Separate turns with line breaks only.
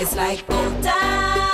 It's like old time.